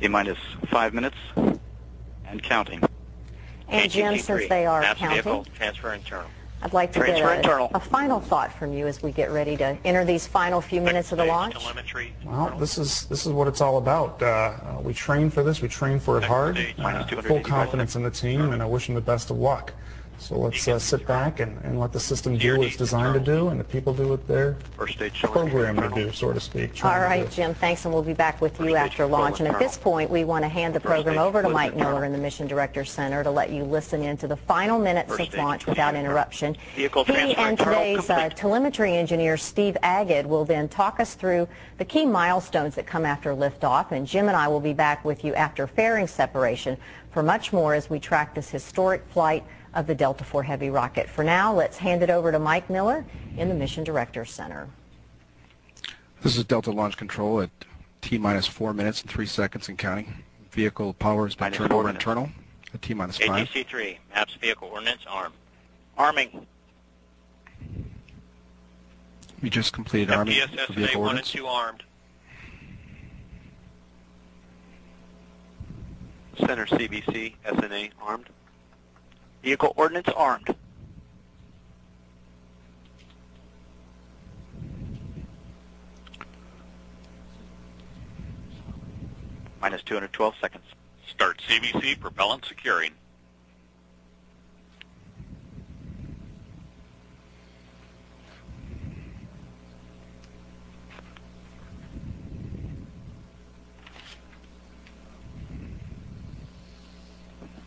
T minus five minutes and counting. And Jim, since they are Maps counting, vehicle, transfer internal. I'd like to get a, internal. a final thought from you as we get ready to enter these final few minutes of the Stage launch. Telemetry. Well, this is this is what it's all about. Uh, uh, we train for this. We train for it hard. stage, Uh, full confidence in the team, and I wish them the best of luck. So let's uh, sit back and, and let the system do what it's designed to do, and the people do what they're First stage programmed to do, so to speak. All trying to right, do. Jim, thanks, and we'll be back with you after launch. And at this point, we want to hand the program over to Mike. Miller in the Mission Director Center to let you listen in to the final minutes of launch without interruption. He and today's uh, telemetry engineer, Steve Agid, will then talk us through the key milestones that come after liftoff, and Jim and I will be back with you after fairing separation for much more as we track this historic flight of the Delta IV Heavy rocket. For now, let's hand it over to Mike Miller in the Mission Director Center. This is Delta Launch Control at T minus four minutes and three seconds and counting. Vehicle power has been Minus turned four over minutes. internal at T minus five. ATC-3, maps vehicle ordnance arm. Arming. We just completed arming FPS for SMA vehicle 1 and ordnance. 2 armed. Center CBC SNA armed. Vehicle ordnance armed. Minus 212 seconds. Start CBC propellant securing.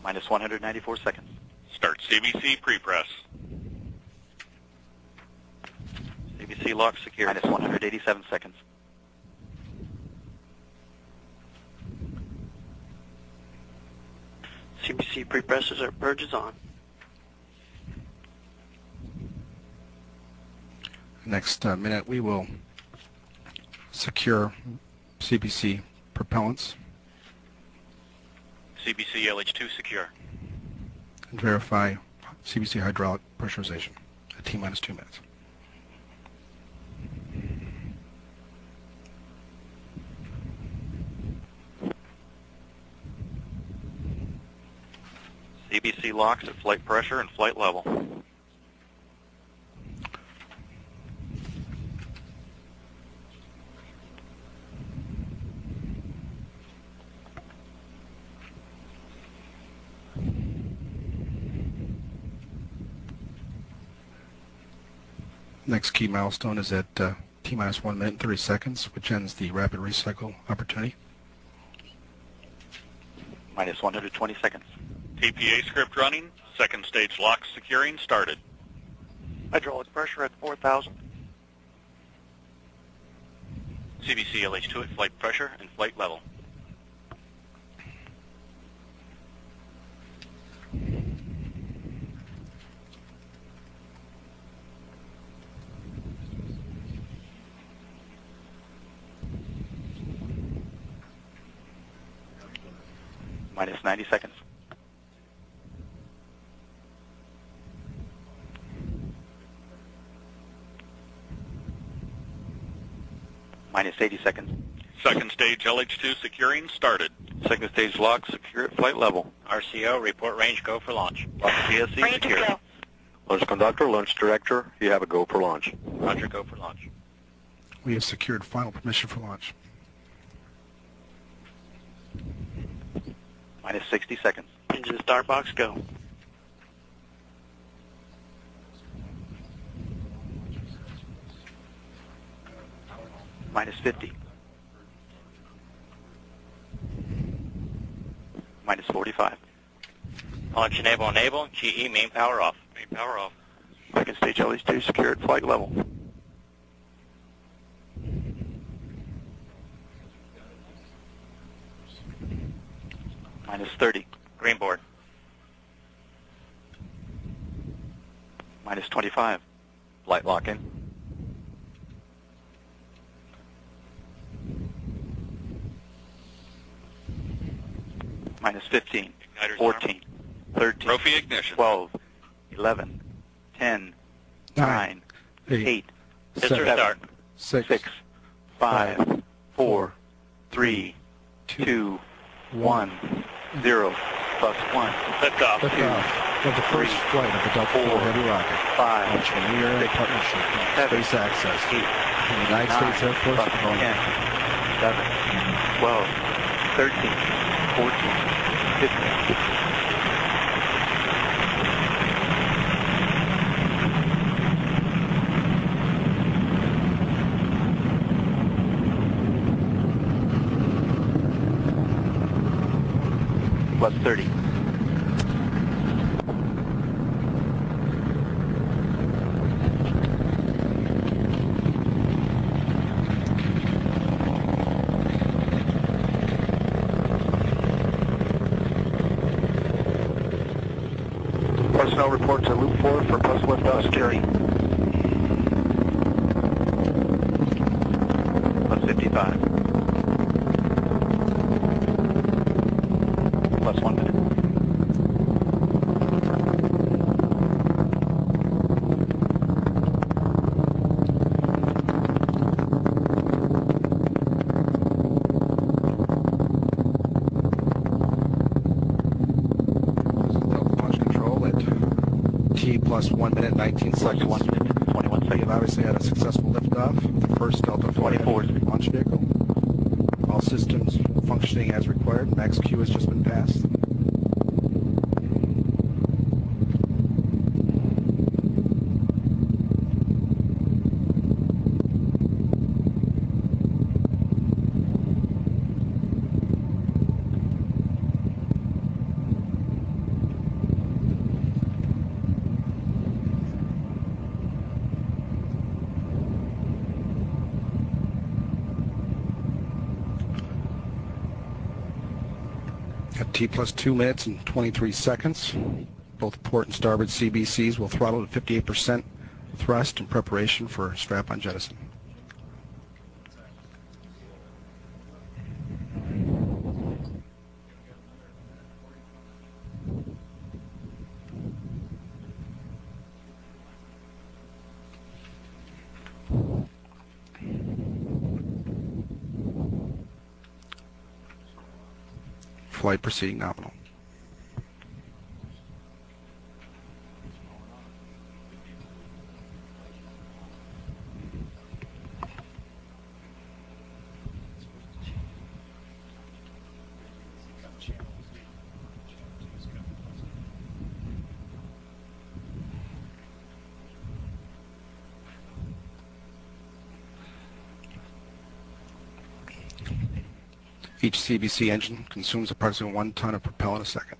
Minus 194 seconds. Start CBC pre-press. CBC LOX secure. Minus 187 seconds. CBC prepresses are purges on. Next uh, minute, we will secure CBC propellants CBC LH2 secure. Verify CBC hydraulic pressurization at T minus two minutes. CBC LOX at flight pressure and flight level. Next key milestone is at uh, T minus one minute and 30 seconds, which ends the rapid recycle opportunity. Minus 120 seconds. TPA script running. Second stage LOX securing started. Hydraulic pressure at 4,000. CBC LH2 at flight pressure and flight level. Minus 90 seconds. Minus 80 seconds. Second stage LH2 securing started. Second stage LOX secure at flight level. RCO report range go for launch. LOX CSC secure. Launch conductor, launch director, you have a go for launch. Roger, go for launch. We have secured final permission for launch. Minus 60 seconds. Engine start box, go. Minus 50. Minus 45. Launch enable enable. GE main power off. Main power off. Second stage LH2 secure at flight level. Minus 30. Green board. Minus 25. Light lock in. Minus 15. Igniter's 14. 13. Trophy ignition. 12. 11. 10. 9. Eight, 8. Sensor seven, start. six, 6. 5. Five, 4. 3. 2. one, zero, plus one, Liftoff. Liftoff of the first flight of the Delta IV Heavy rocket. five, Launching a New Era partnership seven, Space Access. eight, from the United States Air Force plus and Boeing. 10, 11, 12, 13, 14, 15. Plus 30. Personnel report to Loop 4 for plus liftoff security. Plus 55. Plus one minute. Delta Launch Control at T plus 1 minute 19 seconds. one minute, 21 We've obviously had a successful liftoff of the first Delta 24. Heavy launch vehicle. All systems functioning as required. Max Q has just been passed. At T plus 2 minutes and 23 seconds, both port and starboard CBCs will throttle to 58% thrust in preparation for strap-on jettison. Flight proceeding nominal. Each CBC engine consumes approximately one ton of propellant a second.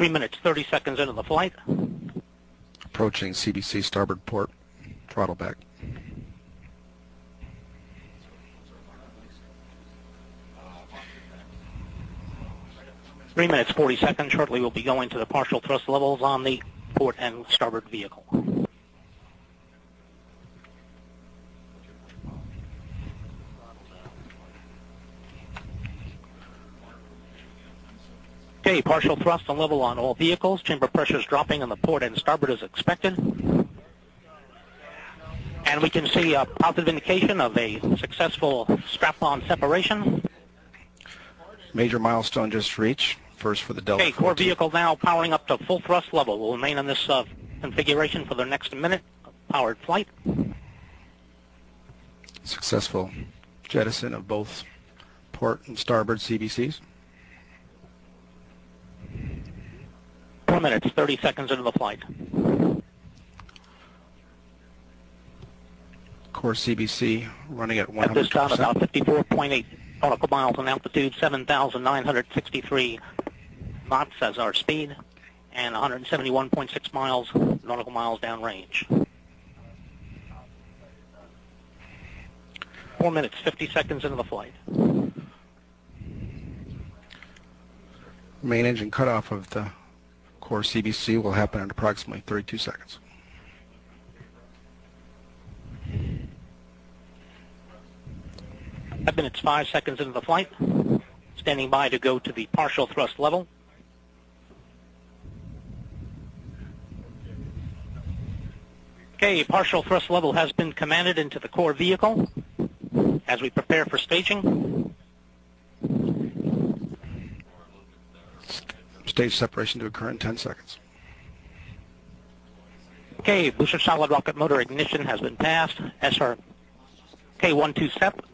Three minutes, 30 seconds into the flight. Approaching CBC starboard port, throttle back. Three minutes, 40 seconds. Shortly, we'll be going to the partial thrust levels on the port and starboard vehicle. Okay, partial thrust and level on all vehicles. Chamber pressure is dropping on the port and starboard as expected. And we can see a positive indication of a successful strap-on separation. Major milestone just reached. First for the Delta Okay, core 14. vehicle now powering up to full thrust level. Will remain in this uh, configuration for the next minute of powered flight. Successful jettison of both port and starboard CBCs. Four minutes, 30 seconds into the flight. Core CBC running at At this time, about 54.8 nautical miles in altitude, 7,963 knots as our speed, and 171.6 miles nautical miles downrange. Four minutes, 50 seconds into the flight. Main engine cutoff of the core CBC will happen in approximately 32 seconds. Five minutes, five seconds into the flight. Standing by to go to the partial thrust level. Okay, partial thrust level has been commanded into the core vehicle as we prepare for staging. Stage separation to occur in 10 seconds. Okay, booster solid rocket motor ignition has been passed. SR K12 step.